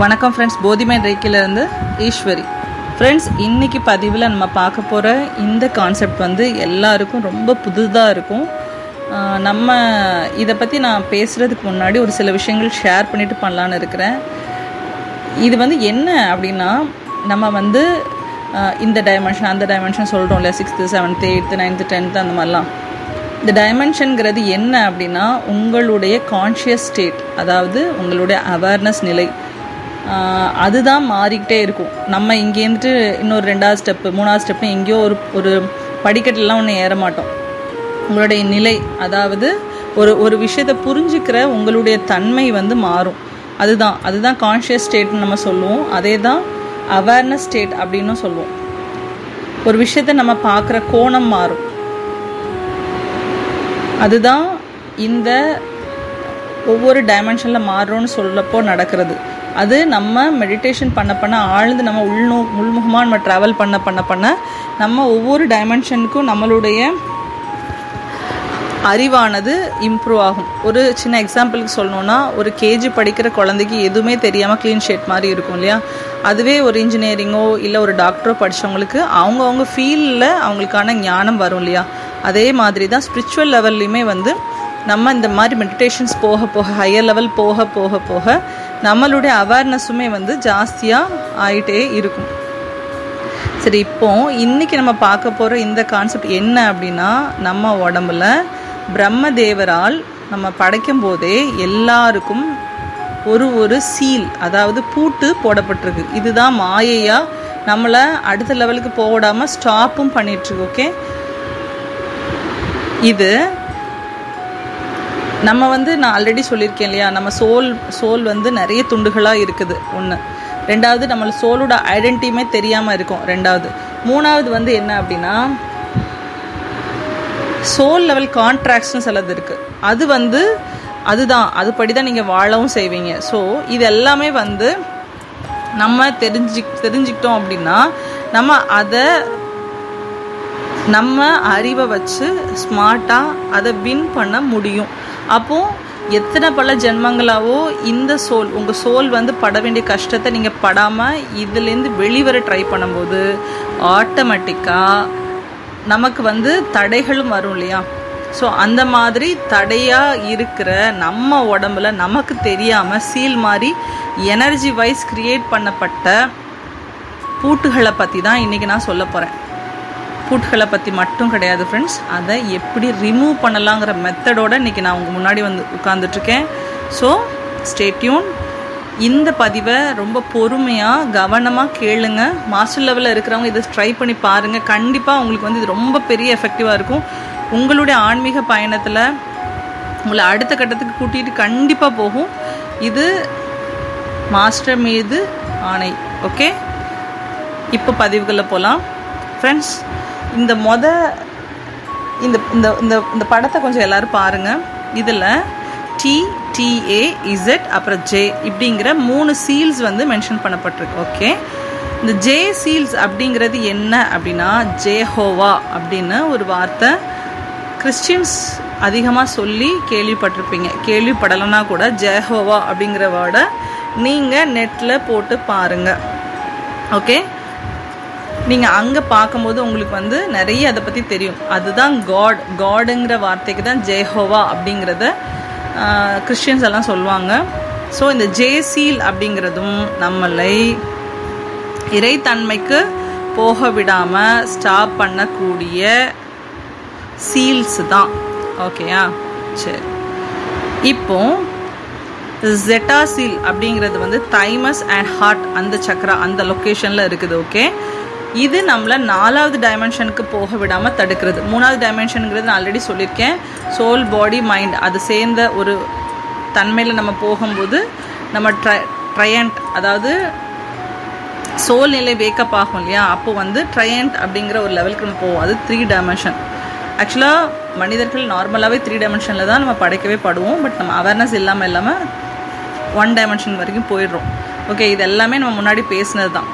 வணக்கம் ஃப்ரெண்ட்ஸ் போதிமை ரேக்கிலேருந்து ஈஸ்வரி. ஃப்ரெண்ட்ஸ் இன்றைக்கி பதிவில் நம்ம பார்க்க போகிற இந்த கான்செப்ட் வந்து எல்லாருக்கும் ரொம்ப புதுதாக இருக்கும். நம்ம இதை பற்றி நான் பேசுகிறதுக்கு முன்னாடி ஒரு சில விஷயங்கள் ஷேர் பண்ணிட்டு பண்ணலான்னு இருக்கிறேன். இது வந்து என்ன அப்படின்னா நம்ம வந்து இந்த டைமென்ஷன் அந்த டைமென்ஷன் சொல்கிறோம் இல்லையா? Sixth seventh eighth ninth tenth அந்த மாதிரிலாம். இந்த டைமென்ஷனுங்கிறது என்ன அப்படின்னா உங்களுடைய கான்ஷியஸ் ஸ்டேட் அதாவது உங்களுடைய அவேர்னஸ் நிலை. அதுதான் மாறிக்கிட்டே இருக்கும். நம்ம இங்கேருந்துட்டு இன்னொரு ரெண்டாவது ஸ்டெப்பு மூணாவது ஸ்டெப்பு எங்கேயோ ஒரு ஒரு படிக்கட்டுலாம் ஒன்று ஏற மாட்டோம். உங்களுடைய நிலை அதாவது ஒரு ஒரு விஷயத்தை புரிஞ்சுக்கிற உங்களுடைய தன்மை வந்து மாறும். அதுதான் அதுதான் கான்ஷியஸ் ஸ்டேட்னு நம்ம சொல்லுவோம். அதே தான் அவேர்னஸ் ஸ்டேட் அப்படின்னும் சொல்லுவோம். ஒரு விஷயத்தை நம்ம பார்க்குற கோணம் மாறும். அதுதான் இந்த ஒவ்வொரு டைமென்ஷனில் மாறுறோன்னு சொல்லப்போ நடக்கிறது. அது நம்ம மெடிடேஷன் பண்ண பண்ண ஆழ்ந்து நம்ம உள்நோ உள்முகமாக நம்ம ட்ராவல் பண்ண பண்ண பண்ண நம்ம ஒவ்வொரு டைமென்ஷனுக்கும் நம்மளுடைய அறிவானது இம்ப்ரூவ் ஆகும். ஒரு சின்ன எக்ஸாம்பிளுக்கு சொல்லணும்னா ஒரு கேஜி படிக்கிற குழந்தைக்கு எதுவுமே தெரியாமல் க்ளீன் ஷேட் மாதிரி இருக்கும் இல்லையா? அதுவே ஒரு இன்ஜினியரிங்கோ இல்லை ஒரு டாக்டரோ படித்தவங்களுக்கு அவங்கவுங்க ஃபீல்டில் அவங்களுக்கான ஞானம் வரும் இல்லையா? அதே மாதிரி தான் ஸ்பிரிச்சுவல் லெவல்லையுமே வந்து நம்ம இந்த மாதிரி மெடிடேஷன்ஸ் போக போக ஹையர் லெவல் போக போக போக நம்மளுடைய அவேர்னஸுமே வந்து ஜாஸ்தியாக ஆகிட்டே இருக்கும். சரி இப்போ இன்றைக்கி நம்ம பார்க்க போகிற இந்த கான்செப்ட் என்ன அப்படின்னா நம்ம உடம்புல பிரம்மதேவரால் நம்ம படைக்கும் போதே எல்லாருக்கும் ஒரு ஒரு சீல் அதாவது பூட்டு போடப்பட்டிருக்கு. இதுதான் மாயையாக நம்மளை அடுத்த லெவலுக்கு போடாமல் ஸ்டாப்பும் பண்ணிட்டுருக்கு ஓகே இது நம்ம வந்து நான் ஆல்ரெடி சொல்லியிருக்கேன் இல்லையா? நம்ம சோல் சோல் வந்து நிறைய துண்டுகளாக இருக்குது. ஒன்று ரெண்டாவது நம்மள சோலோட ஐடென்டிட்டியுமே தெரியாமல் இருக்கும். ரெண்டாவது. மூணாவது வந்து என்ன அப்படின்னா சோல் லெவல் கான்ட்ராக்ட்ஸ்னு சிலது இருக்குது அது வந்து அதுதான். அதுபடி தான் நீங்கள் வாழவும் செய்வீங்க. ஸோ இது எல்லாமே வந்து நம்ம தெரிஞ்சு தெரிஞ்சுக்கிட்டோம் அப்படின்னா நம்ம அதை நம்ம அறிவை வச்சு ஸ்மார்ட்டாக அதை வின் பண்ண முடியும். அப்போது எத்தனை பல ஜென்மங்களாவோ இந்த சோல் உங்கள் சோல் வந்து பட வேண்டிய கஷ்டத்தை நீங்கள் படாமல் இதுலேருந்து வெளிவர ட்ரை பண்ணும்போது ஆட்டோமேட்டிக்காக நமக்கு வந்து தடைகளும் வரும் இல்லையா? ஸோ அந்த மாதிரி தடையாக இருக்கிற நம்ம உடம்புல நமக்கு தெரியாமல் சீல் மாதிரி எனர்ஜி வைஸ் க்ரியேட் பண்ணப்பட்ட பூட்டுகளை பற்றி தான் இன்றைக்கி நான் சொல்ல போகிறேன் புட்களை பற்றி மட்டும் கிடையாது ஃப்ரெண்ட்ஸ் அதை எப்படி ரிமூவ் பண்ணலாங்கிற மெத்தடோட இன்றைக்கி நான் உங்கள் முன்னாடி வந்து உட்காந்துட்ருக்கேன் ஸோ ஸ்டேட்யூன் இந்த பதிவை ரொம்ப பொறுமையாக கவனமாக கேளுங்க. மாஸ்டர் லெவலில் இருக்கிறவங்க இதை ட்ரை பண்ணி பாருங்கள் கண்டிப்பாக உங்களுக்கு வந்து இது ரொம்ப பெரிய எஃபெக்டிவாக இருக்கும். உங்களுடைய ஆன்மீக பயணத்தில் உங்களை அடுத்த கட்டத்துக்கு கூட்டிகிட்டு கண்டிப்பாக போகும். இது மாஸ்டர் மீது ஆணை ஓகே இப்போ பதிவுகளில் போகலாம் ஃப்ரெண்ட்ஸ் இந்த மொத இந்த இந்த இந்த இந்த படத்தை கொஞ்சம் எல்லோரும் பாருங்கள் இதில் டி டிஏ இசட் அப்புறம் ஜே இப்படிங்கிற மூணு சீல்ஸ் வந்து மென்ஷன் பண்ணப்பட்டிருக்கு. ஓகே இந்த ஜே சீல்ஸ் அப்படிங்கிறது என்ன அப்படின்னா ஜேஹோவா அப்படின்னு ஒரு வார்த்தை. கிறிஸ்டின்ஸ் அதிகமாக சொல்லி கேள்விப்பட்டிருப்பீங்க. கேள்விப்படலைன்னா கூட ஜெஹோவா அப்படிங்கிற வேர்டை நீங்கள் நெட்டில் போட்டு பாருங்கள் ஓகே நீங்கள் அங்கே பார்க்கும்போது உங்களுக்கு வந்து நிறைய அதை பற்றி தெரியும். அதுதான் காட் காடுங்கிற வார்த்தைக்கு தான் ஜெய்ஹோவா அப்படிங்கிறத கிறிஸ்டியன்ஸ் எல்லாம் சொல்லுவாங்க. ஸோ இந்த ஜேசீல் அப்படிங்கிறதும் நம்மளை இறைத்தன்மைக்கு போக விடாமல் ஸ்டாப் பண்ணக்கூடிய சீல்ஸ் தான். ஓகேயா சரி. இப்போ ஜெட்டா சீல் அப்படிங்கிறது வந்து தைமஸ் அண்ட் ஹார்ட் அந்த சக்கரா அந்த லொக்கேஷனில் இருக்குது ஓகே இது நம்மளை நாலாவது டைமென்ஷனுக்கு போக விடாமல் தடுக்கிறது. மூணாவது டைமென்ஷனுங்கிறது நான் ஆல்ரெடி சொல்லியிருக்கேன். சோல் பாடி மைண்ட் அது சேர்ந்த ஒரு தன்மையில் நம்ம போகும்போது நம்ம ட்ரை ட்ரையண்ட் அதாவது சோல் நிலை வேக்கப் ஆகும் இல்லையா? அப்போ வந்து ட்ரையண்ட் அப்படிங்கிற ஒரு லெவலுக்கு நம்ம போவோம். அது த்ரீ டைமென்ஷன் ஆக்சுவலாக மனிதர்கள் நார்மலாகவே த்ரீ டைமென்ஷனில் தான் நம்ம படைக்கவே படுவோம். பட் நம்ம அவேர்னஸ் இல்லாமல் இல்லாமல் ஒன் டைமென்ஷன் வரைக்கும் போயிடுறோம். ஓகே இது எல்லாமே நம்ம முன்னாடி பேசினது தான்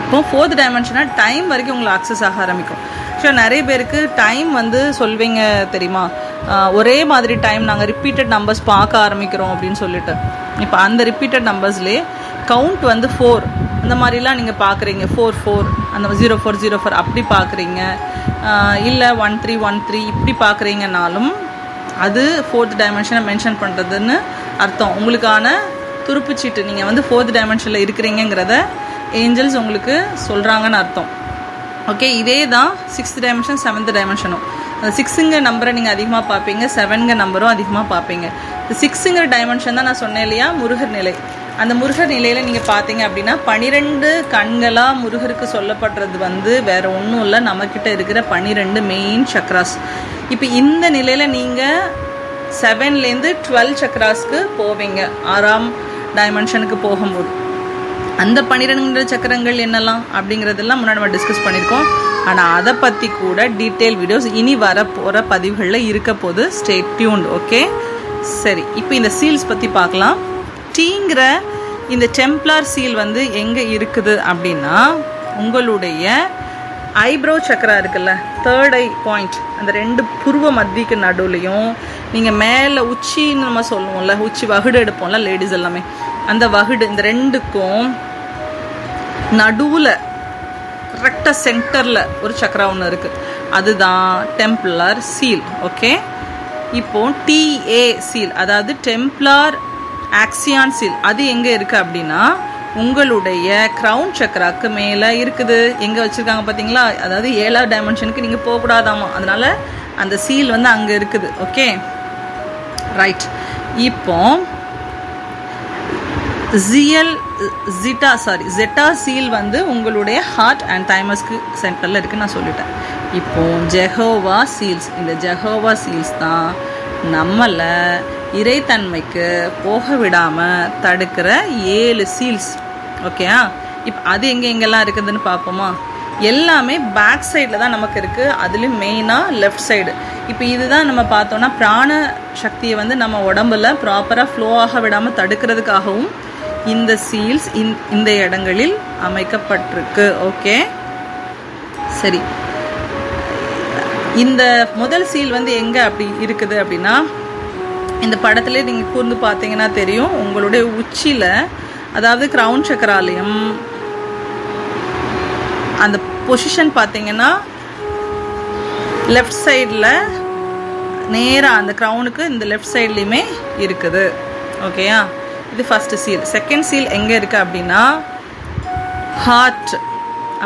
இப்போ ஃபோர்த் டைமென்ஷனாக டைம் வரைக்கும் உங்களுக்கு அக்சஸ் ஆக ஆரம்பிக்கும். ஸோ நிறைய பேருக்கு டைம் வந்து சொல்வீங்க தெரியுமா? ஒரே மாதிரி டைம் நாங்கள் ரிப்பீட்டட் நம்பர்ஸ் பார்க்க ஆரம்பிக்கிறோம் அப்படின்னு சொல்லிட்டு. இப்போ அந்த ரிப்பீட்டட் நம்பர்ஸ்லேயே கவுண்ட் வந்து ஃபோர் அந்த மாதிரிலாம் நீங்கள் பார்க்குறீங்க. ஃபோர் ஃபோர் அந்த ஜீரோ ஃபோர் ஜீரோ ஃபோர் அப்படி பார்க்குறீங்க. இல்லை ஒன் த்ரீ ஒன் த்ரீ இப்படி பார்க்குறீங்கனாலும் அது ஃபோர்த் டைமென்ஷனை மென்ஷன் பண்ணுறதுன்னு அர்த்தம். உங்களுக்கான துருப்புச்சீட்டு நீங்கள் வந்து ஃபோர்த் டைமென்ஷனில் இருக்கிறீங்கிறத ஏஞ்சல்ஸ் உங்களுக்கு சொல்கிறாங்கன்னு அர்த்தம். ஓகே இதே தான் சிக்ஸ்த் டைமென்ஷன் செவன்த் டைமென்ஷனும் அந்த சிக்ஸுங்கிற நம்பரை நீங்கள் அதிகமாக பார்ப்பீங்க செவன்கிற நம்பரும் அதிகமாக பார்ப்பீங்க. இந்த சிக்ஸுங்கிற டைமென்ஷன் தான் நான் சொன்னேன் இல்லையா முருகர் நிலை. அந்த முருகர் நிலையில் நீங்கள் பார்த்தீங்க அப்படின்னா பனிரெண்டு கண்களாக முருகருக்கு சொல்லப்படுறது வந்து வேற ஒன்றும் இல்லை நம்மக்கிட்ட இருக்கிற பனிரெண்டு மெயின் சக்ராஸ் இப்போ இந்த நிலையில் நீங்கள் செவன்லேருந்து டுவெல் சக்ராஸ்க்கு போவீங்க. ஆறாம் டைமென்ஷனுக்கு போகும்போது. அந்த பன்னிரெண்டு சக்கரங்கள் என்னெல்லாம் அப்படிங்கிறதெல்லாம் முன்னாடி நம்ம டிஸ்கஸ் பண்ணியிருக்கோம். ஆனால் அதை பற்றி கூட டீட்டெயில் வீடியோஸ் இனி வர போகிற பதிவுகளில் இருக்க போது ஸ்டே டியூன் ஓகே சரி இப்போ இந்த சீல்ஸ் பற்றி பார்க்கலாம். டீங்கிற இந்த டெம்ப்ளார் சீல் வந்து எங்கே இருக்குது அப்படின்னா உங்களுடைய ஐப்ரோ சக்கரா இருக்குல்ல தேர்ட் ஐ பாயிண்ட் அந்த ரெண்டு புருவ மத்திக்கு நடுவுலையும் நீங்கள் மேலே உச்சின்னு நம்ம சொல்லுவோம்ல உச்சி வகுடு எடுப்போம்ல லேடிஸ் எல்லாமே. அந்த வகுடு இந்த ரெண்டுக்கும் நடுவில் கரெக்டாக சென்டரில் ஒரு சக்கரா ஒன்று இருக்குது அதுதான் டெம்ப்ளர் சீல் ஓகே இப்போ டிஏ சீல் அதாவது டெம்ப்ளார் ஆக்சியான் சீல் அது எங்கே இருக்குது அப்படின்னா உங்களுடைய க்ரௌன் சக்கராக்கு மேலே இருக்குது. எங்கே வச்சுருக்காங்க பார்த்தீங்களா அதாவது ஏழாவது டைமென்ஷனுக்கு நீங்கள் போகக்கூடாதாமா? அதனால அந்த சீல் வந்து அங்கே இருக்குது. ஓகே ரைட் இப்போ zeal zeta sorry zeta seal வந்து உங்களுடைய ஹார்ட் அண்ட் தைமஸ்க்கு சென்டரில் இருக்குன்னு நான் சொல்லிட்டேன். இப்போ ஜெஹோவா சீல்ஸ் இந்த ஜெஹோவா சீல்ஸ் தான் நம்மளை இறைத்தன்மைக்கு போக விடாமல் தடுக்கிற ஏழு சீல்ஸ் ஓகேயா இப்போ அது எங்கே எங்கெல்லாம் இருக்குதுன்னு பார்ப்போமா? எல்லாமே பேக் சைடில் தான் நமக்கு இருக்குது அதுலேயும் மெயினாக லெஃப்ட் சைடு இப்போ இதுதான் நம்ம பார்த்தோன்னா பிராண சக்தியை வந்து நம்ம உடம்புல ப்ராப்பராக ஃப்ளோ ஆக விடாமல் தடுக்கிறதுக்காகவும் இந்த சீல்ஸ் இந்த இடங்களில் அமைக்கப்பட்டிருக்கு. ஓகே சரி. இந்த முதல் சீல் வந்து எங்கே அப்படி இருக்குது அப்படின்னா இந்த படத்துல நீங்கள் கூர்ந்து பார்த்தீங்கன்னா தெரியும். உங்களுடைய உச்சியில் அதாவது க்ரௌன் சக்கராலயம் அந்த பொசிஷன் பார்த்தீங்கன்னா லெஃப்ட் சைடில் நேராக அந்த க்ரௌனுக்கு இந்த லெஃப்ட் சைட்லேயுமே இருக்குது. ஓகேயா இது ஃபஸ்ட்டு சீல் செகண்ட் சீல் எங்கே இருக்குது அப்படின்னா ஹார்ட்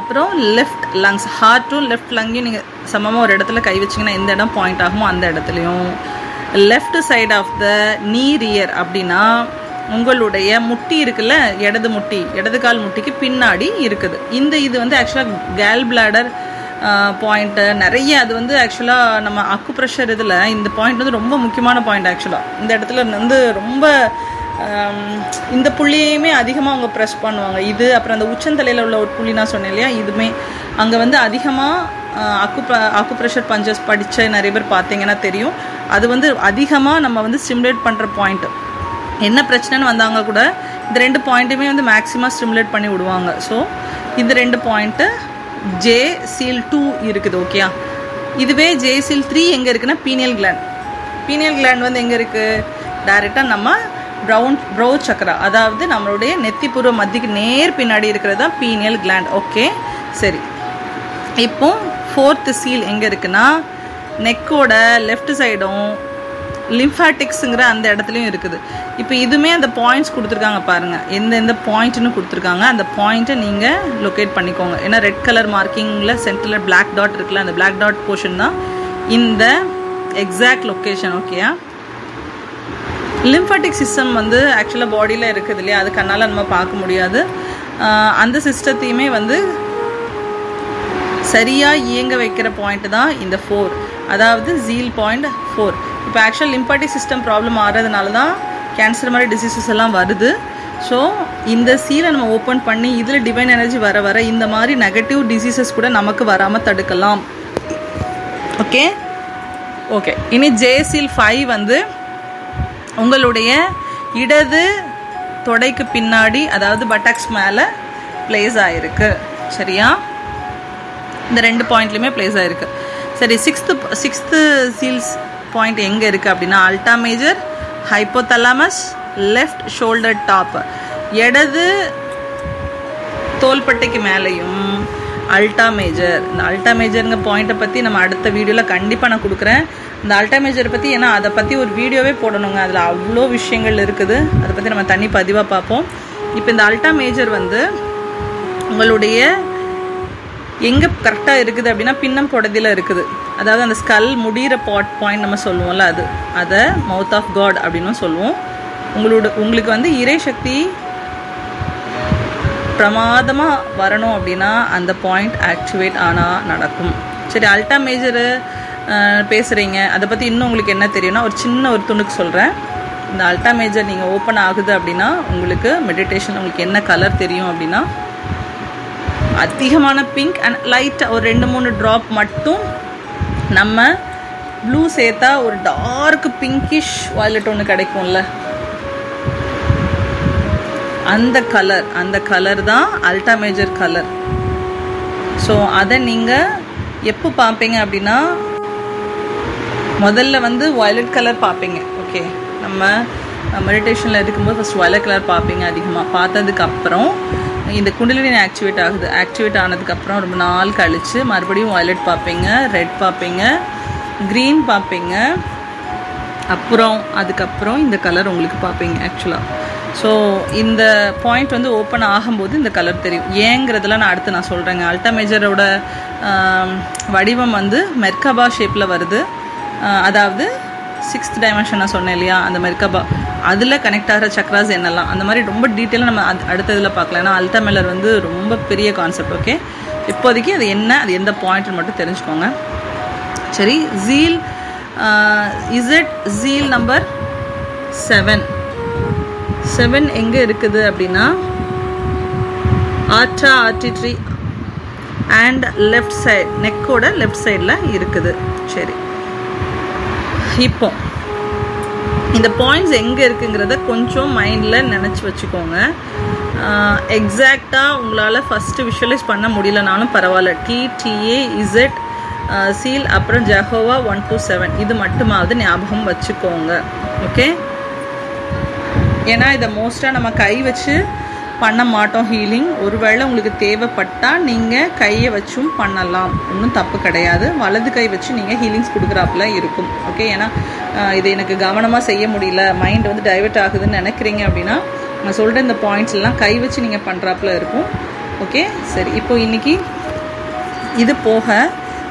அப்புறம் லெஃப்ட் லங்ஸ் ஹார்ட்டும் லெஃப்ட் லங்கையும் நீங்கள் சமமாக ஒரு இடத்துல கை வச்சிங்கன்னா எந்த இடம் பாயிண்ட் ஆகுமோ அந்த இடத்துலையும். லெஃப்ட் சைடு ஆஃப் த நீரியர் அப்படின்னா உங்களுடைய முட்டி இருக்குல்ல இடது முட்டி இடது கால் முட்டிக்கு பின்னாடி இருக்குது. இந்த இது வந்து ஆக்சுவலாக கேல் பிளாடர் பாயிண்ட்டு நிறைய அது வந்து ஆக்சுவலாக நம்ம அக்கு ப்ரெஷர் இதில் இந்த பாயிண்ட் வந்து ரொம்ப முக்கியமான பாயிண்ட் ஆக்சுவலாக இந்த இடத்துல வந்து ரொம்ப இந்த புள்ளியுமே அதிகமாக அவங்க ப்ரெஸ் பண்ணுவாங்க. இது அப்புறம் அந்த உச்சந்தலையில் உள்ள ஒரு புள்ளி நான் சொன்னேன் இல்லையா இதுவுமே அங்கே வந்து அதிகமாக அக்கு அக்கு ப்ரெஷர் பஞ்சஸ் படித்த நிறைய பேர் பார்த்தீங்கன்னா தெரியும். அது வந்து அதிகமாக நம்ம வந்து ஸ்டிமுலேட் பண்ணுற பாயிண்ட்டு என்ன பிரச்சனைன்னு வந்தாங்க கூட இந்த ரெண்டு பாயிண்ட்டுமே வந்து மேக்ஸிமம் ஸ்டிமுலேட் பண்ணி விடுவாங்க. ஸோ இந்த ரெண்டு பாயிண்ட்டு ஜே சீல் டூ இருக்குது ஓகேயா இதுவே ஜே சீல் த்ரீ எங்கே இருக்குன்னா பீனியல் கிளாண்ட் பீனியல் கிளாண்ட் வந்து எங்கே இருக்குது டைரெக்டாக நம்ம ப்ரௌன் ப்ரௌ சக்கரா அதாவது நம்மளுடைய நெத்திப்பூர்வ மத்திக்கு நேர் பின்னாடி இருக்கிறது தான் பீனியல் கிளாண்ட் ஓகே சரி. இப்போ ஃபோர்த்து சீல் எங்கே இருக்குன்னா நெக்கோட லெஃப்ட் சைடும் லிம்ஃபாட்டிக்ஸுங்கிற அந்த இடத்துலையும் இருக்குது. இப்போ இதுவுமே அந்த பாயிண்ட்ஸ் கொடுத்துருக்காங்க பாருங்கள் எந்த எந்த பாயிண்ட்னு கொடுத்துருக்காங்க. அந்த பாயிண்ட்டை நீங்கள் லொக்கேட் பண்ணிக்கோங்க. ஏன்னா ரெட் கலர் மார்க்கிங்கில் சென்டரில் பிளாக் டாட் இருக்குல்ல அந்த பிளாக் டாட் போர்ஷன் தான் இந்த எக்ஸாக்ட் லொக்கேஷன் ஓகேயா லிம்ஃபாட்டிக் சிஸ்டம் வந்து ஆக்சுவலாக பாடியில் இருக்குது இல்லையா? அது கண்ணால் நம்ம பார்க்க முடியாது. அந்த சிஸ்டத்தையுமே வந்து சரியாக இயங்க வைக்கிற பாயிண்ட் தான் இந்த ஃபோர் அதாவது ஜீல் பாயிண்ட் ஃபோர் இப்போ ஆக்சுவல் லிம்பாட்டிக் சிஸ்டம் ப்ராப்ளம் ஆகிறதுனால தான் கேன்சர் மாதிரி டிசீசஸ் எல்லாம் வருது. ஸோ இந்த சீலை நம்ம ஓப்பன் பண்ணி இதில் டிவைன் எனர்ஜி வர வர இந்த மாதிரி நெகட்டிவ் டிசீசஸ் கூட நமக்கு வராமல் தடுக்கலாம். ஓகே ஓகே இனி ஜேசில் ஃபைவ் வந்து உங்களுடைய இடது தொடைக்கு பின்னாடி அதாவது பட்டாக்ஸ் மேலே பிளேஸ் ஆகிருக்கு சரியா? இந்த ரெண்டு பாயிண்ட்லையுமே பிளேஸ் ஆகிருக்கு சரி சிக்ஸ்த்து சிக்ஸ்த்து சீல்ஸ் பாயிண்ட் எங்கே இருக்குது அப்படின்னா alta major hypothalamus left shoulder top இடது தோள்பட்டைக்கு மேலேயும் அல்டா மேஜர் இந்த அல்டா மேஜருங்க பாயிண்ட்டை பற்றி நம்ம அடுத்த வீடியோவில் கண்டிப்பாக நான் கொடுக்குறேன். இந்த அல்டா மேஜரை பற்றி ஏன்னா அதை பற்றி ஒரு வீடியோவே போடணுங்க. அதில் அவ்வளோ விஷயங்கள் இருக்குது. அதை பற்றி நம்ம தனி பதிவாக பார்ப்போம். இப்போ இந்த அல்டா மேஜர் வந்து உங்களுடைய எங்கே கரெக்டாக இருக்குது அப்படின்னா பின்னம் புடதியில் இருக்குது. அதாவது அந்த ஸ்கல் முடிகிற பாட் பாயிண்ட் நம்ம சொல்லுவோம்ல அது. அதை மவுத் ஆஃப் காட் அப்படின்னு சொல்லுவோம். உங்களோட உங்களுக்கு வந்து இறை சக்தி பிரமாதமாக வரணும் அப்படின்னா அந்த பாயிண்ட் ஆக்டிவேட் ஆனால் நடக்கும். சரி அல்டா மேஜரு பேசுகிறீங்க அதை பற்றி இன்னும் உங்களுக்கு என்ன தெரியும்னா ஒரு சின்ன ஒரு துணுக்கு சொல்கிறேன் இந்த அல்டா மேஜர் நீங்கள் ஓப்பன் ஆகுது அப்படின்னா உங்களுக்கு மெடிடேஷன் உங்களுக்கு என்ன கலர் தெரியும் அப்படின்னா அதிகமான பிங்க் அண்ட் லைட்டாக ஒரு ரெண்டு மூணு ட்ராப் மட்டும் நம்ம ப்ளூ சேர்த்தா ஒரு டார்க் பிங்கிஷ் வாய்லெட் ஒன்று கிடைக்கும்ல. அந்த கலர் அந்த கலர் தான் அல்டா மேஜர் கலர் ஸோ அதை நீங்கள் எப்போ பார்ப்பீங்க அப்படின்னா முதல்ல வந்து வயலட் கலர் பார்ப்பீங்க. ஓகே நம்ம மெடிடேஷனில் இருக்கும்போது ஃபஸ்ட் வயலட் கலர் பார்ப்பீங்க அதிகமாக பார்த்ததுக்கப்புறம் இந்த குண்டலினி ஆக்டிவேட் ஆகுது. ஆக்டிவேட் ஆனதுக்கப்புறம் ரொம்ப நாள் கழித்து மறுபடியும் வயலட் பார்ப்பீங்க ரெட் பார்ப்பீங்க க்ரீன் பார்ப்பீங்க. அப்புறம் அதுக்கப்புறம் இந்த கலர் உங்களுக்கு பார்ப்பீங்க ஆக்சுவலாக ஸோ இந்த பாயிண்ட் வந்து ஓப்பன் ஆகும்போது இந்த கலர் தெரியும். ஏங்கிறதெல்லாம் நான் அடுத்து நான் சொல்கிறேங்க அல்டா மேஜரோட வடிவம் வந்து மெர்கபா ஷேப்பில் வருது. அதாவது சிக்ஸ்த் டைமென்ஷன் நான் சொன்னேன் இல்லையா? அந்த மெர்கபா அதில் கனெக்ட் ஆகிற சக்ராஸ் என்னெல்லாம் அந்த மாதிரி ரொம்ப டீட்டெயிலாக நம்ம அது அடுத்த இதில் பார்க்கலாம். ஏன்னா அல்டா வந்து ரொம்ப பெரிய கான்செப்ட் ஓகே இப்போதைக்கு அது என்ன அது எந்த பாயிண்ட்னு மட்டும் தெரிஞ்சுக்கோங்க. சரி zeal Z zeal number seven seven எங்கே இருக்குது அப்படின்னா aorta artery and left side நெக்கோட லெஃப்ட் சைடில் இருக்குது. சரி. இப்போ இந்த பாயிண்ட்ஸ் எங்கே இருக்குங்கிறத கொஞ்சம் மைண்டில் நினச்சி வச்சுக்கோங்க. எக்ஸாக்டாக உங்களால் ஃபஸ்ட்டு விஷுவலைஸ் பண்ண முடியலனாலும் பரவாயில்ல. டிடிஏ இசட் சீல் அப்புறம் ஜஹோவா ஒன் டூ செவன் இது மட்டுமாவது ஞாபகம் வச்சுக்கோங்க. ஓகே ஏன்னா இதை மோஸ்ட்டாக நம்ம கை வச்சு பண்ண மாட்டோம் ஹீலிங் ஒருவேளை உங்களுக்கு தேவைப்பட்டால் நீங்கள் கையை வச்சும் பண்ணலாம். ஒன்றும் தப்பு கிடையாது. வலது கை வச்சு நீங்கள் ஹீலிங்ஸ் கொடுக்குறாப்புல இருக்கும். ஓகே ஏன்னா இது எனக்கு கவனமாக செய்ய முடியல. மைண்ட் வந்து டைவெர்ட் ஆகுதுன்னு நினைக்கிறீங்க அப்படின்னா நான் சொல்கிற இந்த பாயிண்ட்ஸ் எல்லாம் கை வச்சு நீங்கள் பண்ணுறாப்புல இருக்கும். ஓகே சரி. இப்போ இன்றைக்கி இது போக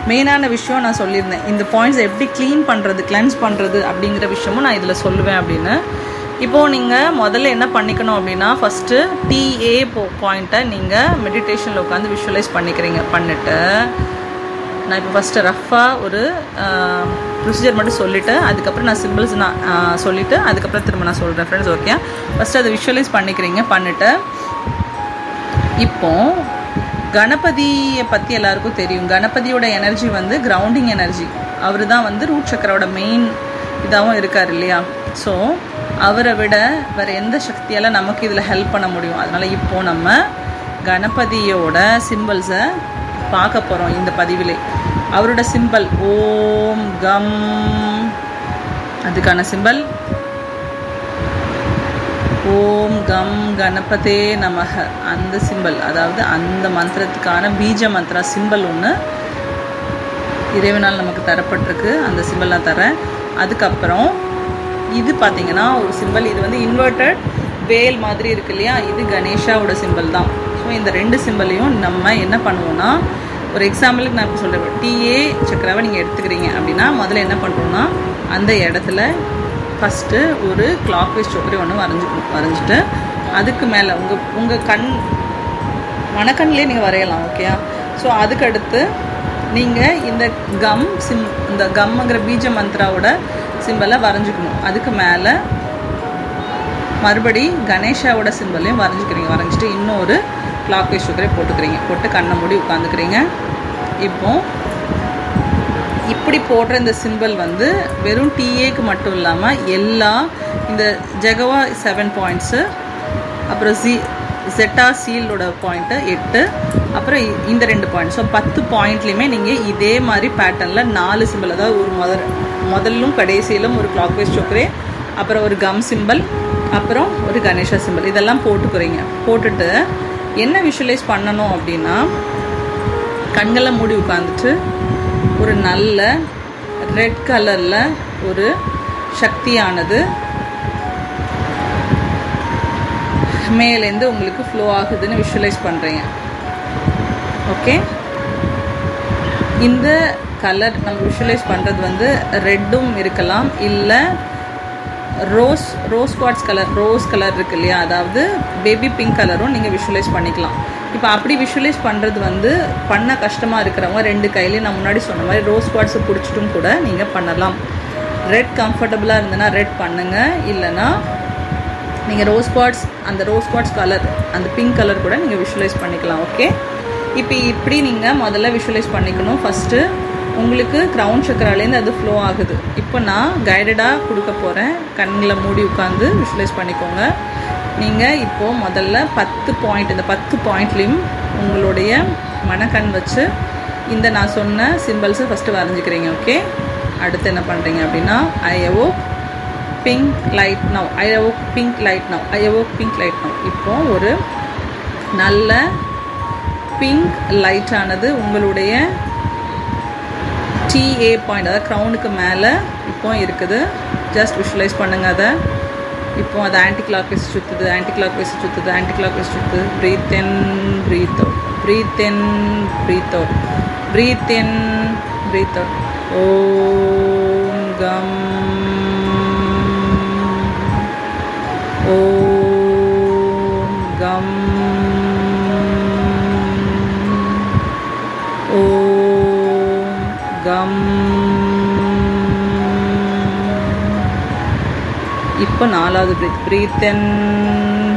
மெயினான விஷயம் நான் சொல்லியிருந்தேன். இந்த பாயிண்ட்ஸ் எப்படி க்ளீன் பண்ணுறது கிளென்ஸ் பண்ணுறது அப்படிங்கிற விஷயமும் நான் இதில் சொல்லுவேன் அப்படின்னு. இப்போது நீங்கள் முதல்ல என்ன பண்ணிக்கணும் அப்படின்னா ஃபஸ்ட்டு டிஏ போ பாயிண்ட்டை நீங்கள் மெடிடேஷனில் உட்காந்து விஷுவலைஸ் பண்ணிக்கிறீங்க. பண்ணிவிட்டு நான் இப்போ ஃபஸ்ட்டு ரஃப்பாக ஒரு ப்ரொசீஜர் மட்டும் சொல்லிவிட்டு அதுக்கப்புறம் நான் சிம்பிள்ஸ் நான் சொல்லிவிட்டு அதுக்கப்புறம் திரும்ப நான் சொல்கிறேன் ஃப்ரெண்ட்ஸ் ஓகே ஃபஸ்ட்டு அதை விஷுவலைஸ் பண்ணிக்கிறீங்க. பண்ணிவிட்டு இப்போ கணபதியை பற்றி எல்லாருக்கும் தெரியும். கணபதியோட எனர்ஜி வந்து கிரவுண்டிங் எனர்ஜி அவர் தான் வந்து ரூட் சக்கரோட மெயின் இதாகவும் இருக்கார் இல்லையா? ஸோ அவரை விட வேறு எந்த சக்தியால் நமக்கு இதில் ஹெல்ப் பண்ண முடியும்? அதனால் இப்போது நம்ம கணபதியோட சிம்பிள்ஸை பார்க்க போகிறோம் இந்த பதிவிலே. அவரோட சிம்பிள் ஓம் கம். அதுக்கான சிம்பிள் ஓம் கம் கணபதே நமக. அந்த சிம்பிள் அதாவது அந்த மந்திரத்துக்கான பீஜ மந்திரா சிம்பிள் ஒன்று இறைவனால் நமக்கு தரப்பட்டிருக்கு. அந்த சிம்பிள் நான் தரேன் அதுக்கப்புறம் இது பார்த்தீங்கன்னா ஒரு சிம்பிள் இது வந்து இன்வெர்டட் வேல் மாதிரி இருக்கு இல்லையா? இது கணேஷாவோட சிம்பிள் தான். ஸோ இந்த ரெண்டு சிம்பிளையும் நம்ம என்ன பண்ணுவோம்னா ஒரு எக்ஸாம்பிளுக்கு நான் இப்போ சொல்கிறேன் டிஏ சக்கராவை நீங்கள் எடுத்துக்கிறீங்க அப்படின்னா முதல்ல என்ன பண்ணுறோன்னா அந்த இடத்துல ஃபஸ்ட்டு ஒரு கிளாக் வைஸ் சோக்கரி ஒன்று வரைஞ்சிக்கணும் வரைஞ்சிட்டு அதுக்கு மேலே உங்கள் உங்கள் கண் மனக்கண்ணிலே நீங்கள் வரையலாம் ஓகேயா ஸோ அதுக்கடுத்து நீங்கள் இந்த கம் சிம் இந்த கம்முங்கிற பீஜ மந்த்ராவோட சிம்பிளை வரைஞ்சிக்கணும். அதுக்கு மேலே மறுபடி கணேஷாவோட சிம்பிளையும் வரைஞ்சிக்கிறீங்க. வரைஞ்சிட்டு இன்னொரு கிளாக் வைஸ் சுகரே போட்டுக்கிறீங்க. போட்டு கண்ணை மூடி உட்காந்துக்கிறீங்க இப்போ இப்படி போடுற இந்த சிம்பிள் வந்து வெறும் டிஏக்கு மட்டும் இல்லாமல் எல்லா இந்த ஜெகவா செவன் பாயிண்ட்ஸு அப்புறம் ஜி ஜெட்டா சீலோட பாயிண்ட்டு எட்டு அப்புறம் இந்த ரெண்டு பாயிண்ட் ஸோ பத்து பாயிண்ட்லேயுமே நீங்கள் இதே மாதிரி பேட்டர்னில் நாலு சிம்பிள் அதாவது ஒரு முதல் முதல்லும் கடைசியிலும் ஒரு கிளாக் வைஸ் சோக்கரே அப்புறம் ஒரு கம் சிம்பிள் அப்புறம் ஒரு கணேஷா சிம்பிள் இதெல்லாம் போட்டுக்கிறீங்க. போட்டுட்டு என்ன விஷுவலைஸ் பண்ணணும் அப்படின்னா கண்களை மூடி உட்காந்துட்டு ஒரு நல்ல ரெட் கலரில் ஒரு சக்தியானது மேலேருந்து உங்களுக்கு ஃப்ளோ ஆகுதுன்னு விஷுவலைஸ் பண்ணுறீங்க ஓகே இந்த கலர் நம்ம விஷுவலைஸ் பண்ணுறது வந்து ரெட்டும் இருக்கலாம். இல்லை rose rose quartz colour rose colour இருக்கு இல்லையா? அதாவது பேபி பிங்க் கலரும் நீங்கள் விஷுவலைஸ் பண்ணிக்கலாம். இப்போ அப்படி விஷுவலைஸ் பண்ணுறது வந்து பண்ண கஷ்டமாக இருக்கிறவங்க ரெண்டு கையிலையும் நான் முன்னாடி சொன்ன மாதிரி ரோஸ் குவாட்ஸை பிடிச்சிட்டும் கூட நீங்கள் பண்ணலாம். ரெட் கம்ஃபர்டபுளாக இருந்ததுன்னா ரெட் பண்ணுங்கள் இல்லைன்னா நீங்கள் ரோஸ் குவாட்ஸ் அந்த ரோஸ் குவாட்ஸ் கலர் அந்த பிங்க் கலர் கூட நீங்கள் விஷுவலைஸ் பண்ணிக்கலாம் ஓகே இப்போ இப்படி நீங்கள் முதல்ல விஷுவலைஸ் பண்ணிக்கணும். ஃபஸ்ட்டு உங்களுக்கு க்ரௌண்ட் சக்கராலேருந்து அது ஃப்ளோ ஆகுது. இப்போ நான் கைடடாக கொடுக்க போகிறேன் கண்ணில் மூடி உட்காந்து விசுவலைஸ் பண்ணிக்கோங்க. நீங்கள் இப்போது முதல்ல பத்து பாயிண்ட் இந்த பத்து பாயிண்ட்லேயும் உங்களுடைய மனக்கண் வச்சு இந்த நான் சொன்ன சிம்பிள்ஸை ஃபஸ்ட்டு வரைஞ்சிக்கிறீங்க ஓகே அடுத்து என்ன பண்ணுறீங்க அப்படின்னா I evoke pink light now I evoke pink light now I evoke pink light now இப்போ ஒரு நல்ல பிங்க் லைட்டானது உங்களுடைய டிஏ பாயிண்ட் அதாவது க்ரௌனுக்கு மேலே இப்போ இருக்குது. ஜஸ்ட் விஷுவலைஸ் பண்ணுங்கள் அதை. இப்போ அது ஆன்டி கிளாக் வைஸ் சுற்றுது ஆன்டி கிளாக் வைஸ் சுற்றுது ஆன்டி கிளாக் வைஸ் சுற்றுது breathe in breathe out breathe in breathe out breathe in breathe out ஓ இப்போ நாலாவது breathe breathe and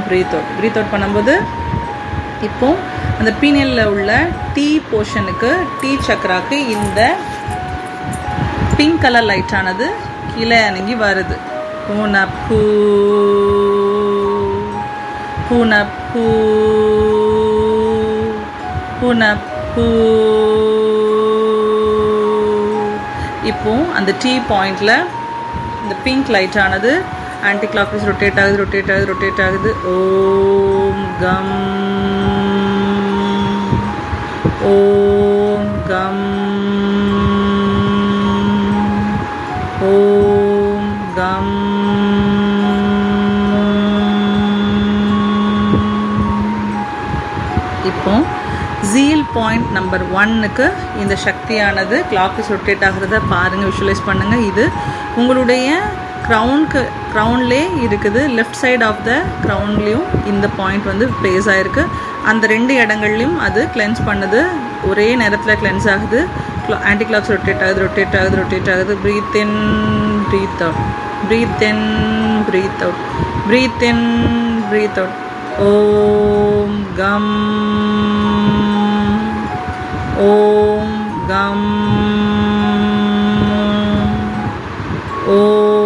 breathe out breathe out பண்ணும்போது இப்போ அந்த பீனியலில் உள்ள டீ போர்ஷனுக்கு டீ சக்கராக்கு இந்த பிங்க் கலர் லைட்டானது கீழே இறங்கி வருது. பூனப்பூ பூனப் பூ இப்போ அந்த டீ பாயிண்டில் இந்த பிங்க் லைட்டானது ஆன்டி கிளாக் வைஸ் ரொட்டேட் ஆகுது ரொட்டேட் ஆகுது ரொட்டேட் ஆகுது. ஓம் கம். ஓம் கம். ஓம் கம். இப்போ ஜீல் பாயிண்ட் நம்பர் ஒன்னுக்கு இந்த சக்தியானது கிளாக் ரொட்டேட் ஆகிறத பாருங்கள் விஷுவலைஸ் பண்ணுங்கள் இது உங்களுடைய க்ரௌனுக்கு க்ரௌன்லே இருக்குது. லெஃப்ட் சைடு ஆஃப் த க்ரௌன்லேயும் இந்த பாயிண்ட் வந்து ப்ளேஸ் ஆகிருக்கு அந்த ரெண்டு இடங்கள்லையும் அது கிளென்ஸ் பண்ணுது. ஒரே நேரத்தில் கிளென்ஸ் ஆகுது. ஆன்டி கிளாக்ஸ் ரொட்டேட் ஆகுது ரொட்டேட் ஆகுது ரொட்டேட் ஆகுது. Breathe in breathe out breathe in breathe out breathe in breathe out Om come Om come ஓம்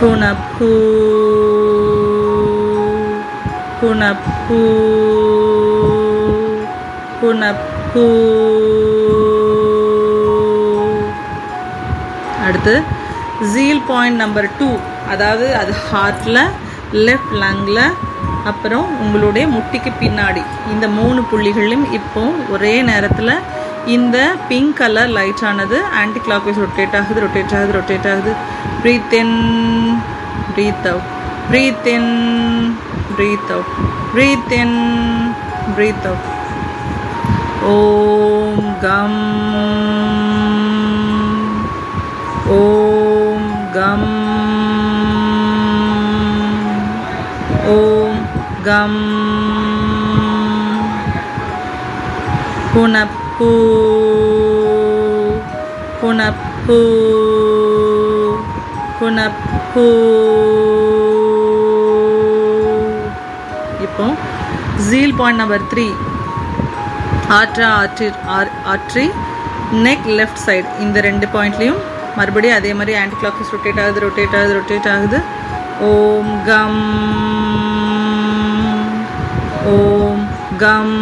புனப்பு. புனப்பு. புனப்பு. அடுத்து ஜீல் பாயிண்ட் நம்பர் டூ அதாவது அது ஹார்ட்டில் லெஃப்ட் லங்கில் அப்புறம் உங்களுடைய முட்டிக்கு பின்னாடி. இந்த மூணு புள்ளிகளையும் இப்போ ஒரே நேரத்தில் இந்த பிங்க் கலர் லைட்டானது ஆன்டி கிளாக் வைஸ் ரொட்டேட் ஆகுது ரொட்டேட் ஆகுது ரொட்டேட் ஆகுது. Breathe in breathe out breathe in breathe out breathe in breathe out Om come Om come ஓம் கம் புனப் புனப்பு புனப்பு புனப்பு இப்போ ஜீல் பாயிண்ட் நம்பர் த்ரீ ஆற்றா ஆற்றி ஆர் ஆற்றி நெக் லெஃப்ட் சைடு இந்த ரெண்டு பாயிண்ட்லேயும் மறுபடியும் அதே மாதிரி ஆன்டி கிளாக்ஸ் ரொட்டேட் ஆகுது ரொட்டேட் ஆகுது ரொட்டேட் ஆகுது. ஓம் கம். ஓம் கம்.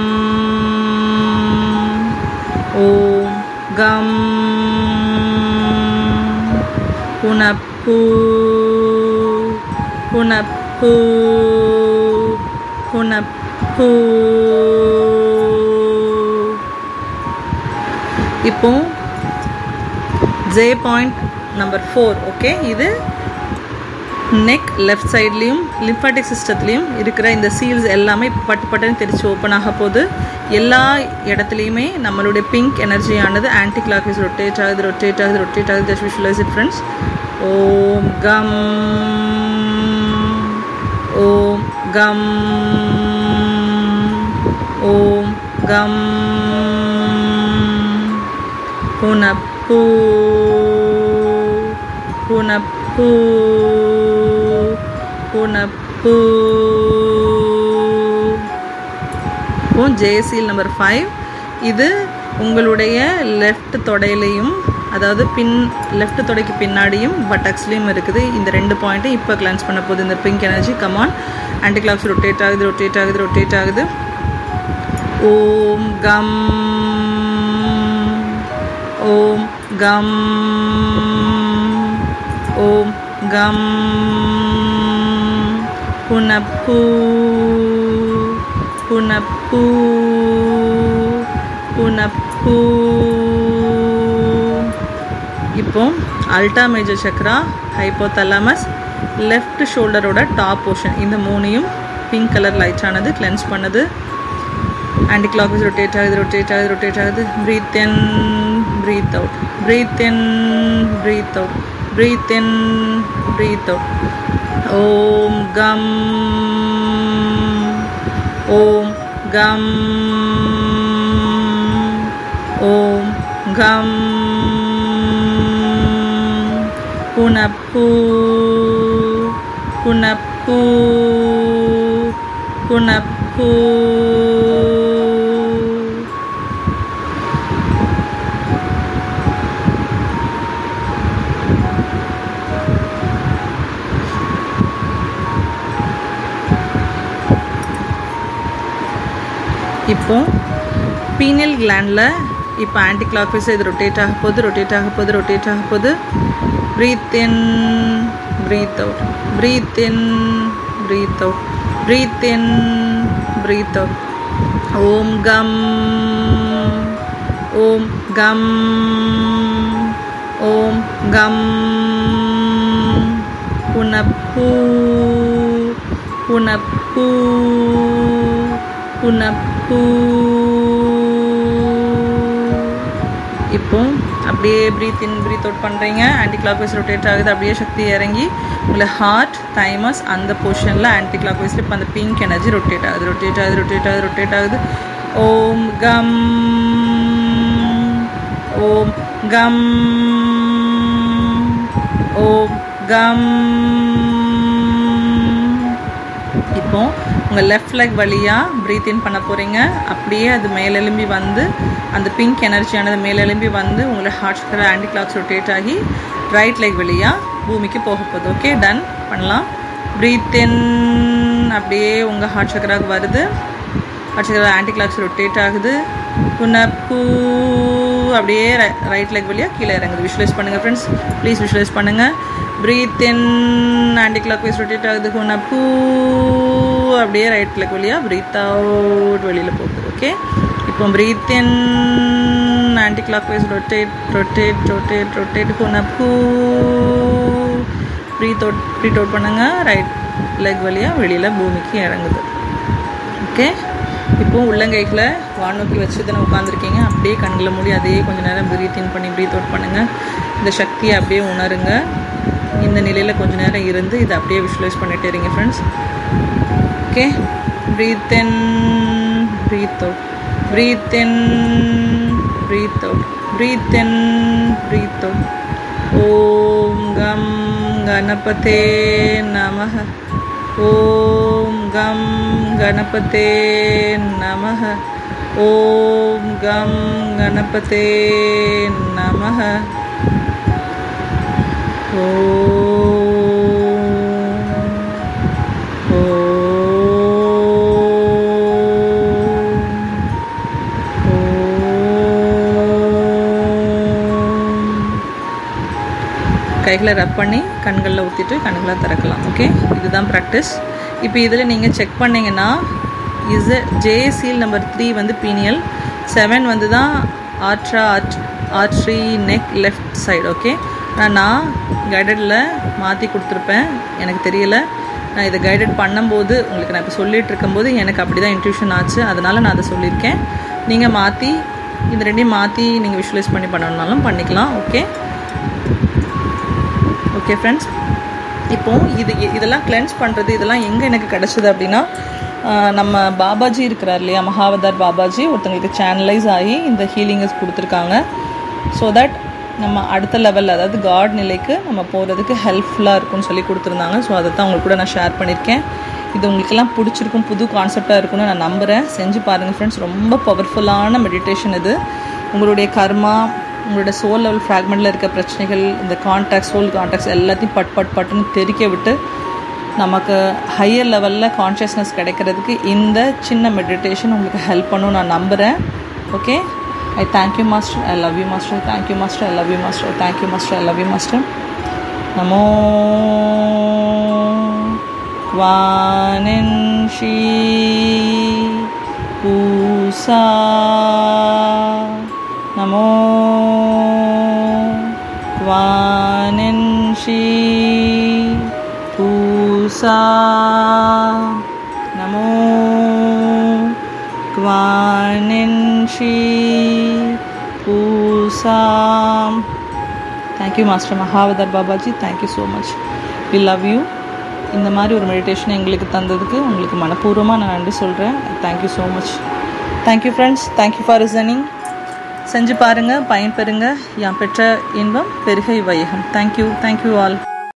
ஓம் கம் புனப்பு புனப்பு புனப்பு இப்போ J point number four okay இது நெக் லெஃப்ட் சைட்லேயும் லிம்ஃபாட்டிக் சிஸ்டத்துலேயும் இருக்கிற இந்த சீல்ஸ் எல்லாமே பட்டு பட்டுன்னு தெரிச்சு ஓப்பன் ஆக போகுது. எல்லா இடத்துலையுமே நம்மளுடைய பிங்க் எனர்ஜியானது ஆன்டி கிளாக் வைஸ் ரொட்டேட் ஆகுது ரொட்டேட் ஆகுது ரொட்டேட் ஆகுது. Just visualise it friends Om come. Om come. Om come. புனப்பு. புனப்பு. புனப்பு இப்போ ஜேசில் நம்பர் ஃபைவ் இது உங்களுடைய லெஃப்ட் தொடையிலையும் அதாவது பின் லெஃப்ட் தொடைக்கு பின்னாடியும் பட்டக்ஸ்லேயும் இருக்குது. இந்த ரெண்டு பாயிண்ட்டும் இப்போ கிளான்ஸ் பண்ண போகுது. இந்த pink energy come on anti clocks rotate ஆகுது ரொட்டேட் ஆகுது ரொட்டேட் ஆகுது. ஓம் கம் ஓம் கம். ஓம் கம். புனப்பூ. புனப்பூ. புனப்பூ. இப்போ alta major Chakra hypothalamus left ஷோல்டரோட டாப் போர்ஷன் இந்த மூணையும் பிங்க் கலர் லைட்ஸானது கிளென்ஸ் பண்ணுது. ஆன்டி கிளாக் ரொட்டேட் ஆகுது ரொட்டேட் ஆகுது ரொட்டேட் ஆகுது. Breathe in breathe out breathe in breathe out breathe in breathe out Om come Om come Om come புனப்பு புனப்பு புனப்பு இருக்கும். பீனியல் கிளாண்டில் இப்போ ஆன்டி கிளாக் இது ரொட்டேட் ஆக போகுது ரொட்டேட் ஆக போகுது ரொட்டேட் ஆக போகுது. Breathe in breathe out breathe in breathe out breathe in breathe out Om come Om come Om come புனப்பு புனப்பூ புனப்பூ இப்போ அப்படியே ப்ரீத் இன் ப்ரீத் அவுட் பண்ணுறீங்க ஆன்டி கிளாக் வைஸ் ரொட்டேட் ஆகுது. அப்படியே சக்தி இறங்கி உங்களை ஹார்ட் தைமஸ் அந்த போர்ஷனில் ஆன்டி கிளாக் வைஸில் இப்போ அந்த பிங்க் எனர்ஜி ரொட்டேட் ஆகுது. ரொட்டேட் ஆகுது ரொட்டேட் ஆகுது ரொட்டேட் ஆகுது. ஓம் கம். ஓம் கம். ஓம் கம். இப்போ உங்கள் லெஃப்ட் லெக் வழியாக ப்ரீத் இன் பண்ண போகிறீங்க அப்படியே அது மேலெலும்பி வந்து அந்த பிங்க் எனர்ஜியானது மேலெலும்பி வந்து உங்களை ஹார்ட் சக்கர ஆன்டி கிளாக்ஸ் ரொட்டேட் ஆகி ரைட் லெக் வழியாக பூமிக்கு போக போகுது. ஓகே டன் பண்ணலாம். ப்ரீத் இன் அப்படியே உங்கள் ஹார்ட் சக்கராவுக்கு வருது. ஹார்ட் சக்கரா ஆன்டி கிளாக்ஸ் ரொட்டேட் ஆகுது. புனப்பு அப்படியே ரைட் லெக் வழியாக கீழே இறங்குது. விஷுவலைஸ் பண்ணுங்கள் ஃப்ரெண்ட்ஸ் ப்ளீஸ் விஷுவலைஸ் பண்ணுங்கள் breathe in anti clock wise rotate ஆகுது புனப்பூ அப்படியே ரைட் லெக் வழியாக ப்ரீத் அவுட் வெளியில் போகுது ஓகே இப்போ breathe in anticlockwise rotate rotate rotate rotate புனப்பு breathe out breathe out பண்ணுங்கள் ரைட் லெக் வழியாக வெளியில் பூமிக்கு இறங்குது ஓகே இப்போ உள்ளங்கைகளை வானோக்கி வச்சு தானே உட்காந்துருக்கீங்க அப்படியே கண்களை மூடி அதே கொஞ்சம் நேரம் ப்ரீத் இன் பண்ணி ப்ரீத் அவுட் பண்ணுங்கள் இந்த சக்தியை அப்படியே உணருங்க. இந்த நிலையில் கொஞ்ச நேரம் இருந்து இதை அப்படியே விஷுவலைஸ் பண்ணிட்டே இருங்க friends okay breathe in breathe out breathe in breathe out breathe in breathe out Om come கணபதே நம ஓம் கம் கணபதே நம ஓம் கம் கணபதே நமः கைகளை ரப் பண்ணி கண்களில் ஊற்றிட்டு கண்களை திறக்கலாம் ஓகே இதுதான் ப்ராக்டிஸ் இப்போ இதில் நீங்கள் செக் பண்ணிங்கன்னா இஸ் ஜேஎஸ்சிஎல் நம்பர் த்ரீ வந்து பீனியல் செவன் வந்து தான் aorta art artery neck left side okay ஆனால் நான் கைடடில் மாற்றி கொடுத்துருப்பேன். எனக்கு தெரியல. நான் இதை கைடட் பண்ணும்போது உங்களுக்கு நான் இப்போ சொல்லிகிட்டு இருக்கும்போது எனக்கு அப்படி தான் இன்ட்யூஷன் ஆச்சு. அதனால் நான் அதை சொல்லியிருக்கேன். நீங்கள் மாற்றி இந்த ரெண்டையும் மாற்றி நீங்கள் விஷுவலைஸ் பண்ணி பண்ணணுனாலும் பண்ணிக்கலாம். ஓகே ஓகே ஃப்ரெண்ட்ஸ் இப்போது இது இதெல்லாம் கிளென்ஸ் பண்ணுறது இதெல்லாம் எங்கே எனக்கு கிடச்சிது அப்படின்னா நம்ம பாபாஜி இருக்கிறார் இல்லையா? மகாவதார் பாபாஜி. ஒருத்தங்களுக்கு சேனலைஸ் ஆகி இந்த ஹீலிங்கஸ் கொடுத்துருக்காங்க. ஸோ தட் நம்ம அடுத்த லெவலில் அதாவது காட் நிலைக்கு நம்ம போகிறதுக்கு ஹெல்ப்ஃபுல்லாக இருக்கும்னு சொல்லி கொடுத்துருந்தாங்க. ஸோ அதை தான் உங்களுக்கு கூட நான் ஷேர் பண்ணியிருக்கேன். இது உங்களுக்கெல்லாம் பிடிச்சிருக்கும் புது கான்செப்டாக இருக்கும்னு நான் நம்புகிறேன் செஞ்சு பாருங்கள் ஃப்ரெண்ட்ஸ் ரொம்ப பவர்ஃபுல்லான மெடிடேஷன் இது. உங்களுடைய கர்மா உங்களோட சோல் லெவல் ஃப்ராக்மெண்ட்டில் இருக்க பிரச்சனைகள் இந்த கான்டாக்ட் சோல் கான்டாக்ட்ஸ் எல்லாத்தையும் பட் பட் பட்டுன்னு தெரிக்க விட்டு நமக்கு ஹையர் லெவலில் கான்ஷியஸ்னஸ் கிடைக்கிறதுக்கு இந்த சின்ன மெடிடேஷன் உங்களுக்கு ஹெல்ப் பண்ணும் நான் நம்புகிறேன் okay I thank you, Master. I love you, Master. Thank you, Master. I love you, Master. Thank you, Master. I love you, Master. Namo Kwanin Shi Namo Kwanin Shi she பூசாம் thank you master Mahavatar Babaji thank you so much we love you இந்த மாதிரி ஒரு meditation எங்களுக்கு தந்ததுக்கு உங்களுக்கு மனப்பூர்வமாக நான் நன்றி சொல்கிறேன் thank you so much thank you friends thank you for listening செஞ்சு பாருங்கள் பயன்பெறுங்க. என் பெற்ற இன்பம் பெருகை வையகம். Thank you thank you all